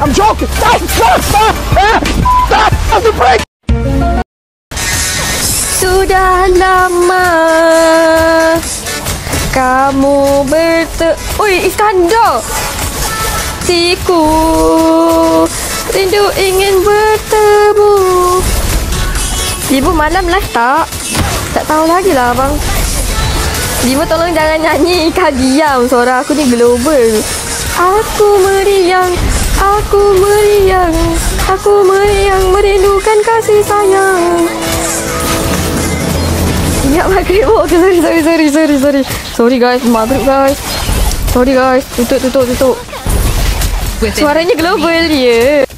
I'm joking. Stop! Stop! Stop! Ah! Stop! Stop the break! Sudah lama kamu berte... Oi, Iskandar! Siku rindu ingin bertemu. Ibu malam live tak? Tak tahu lagi lah abang. Ibu tolong jangan nyanyi Kak diam Suara aku ni global Aku meriang Aku meriang Aku meriang Merindukan kasih sayang. Ingat maghrib Oh sorry sorry sorry sorry sorry. Sorry guys Maghrib guys. Sorry guys. Tutup tutup tutup. Suaranya global dia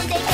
Monday.